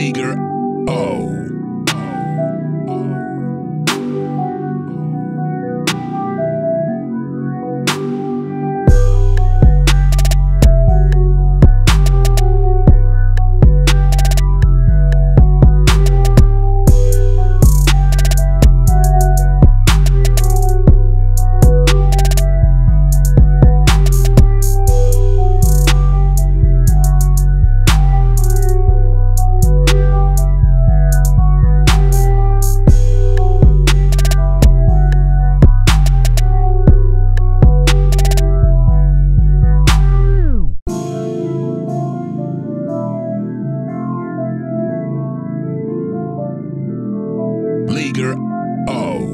Leaguer. Leaguer O.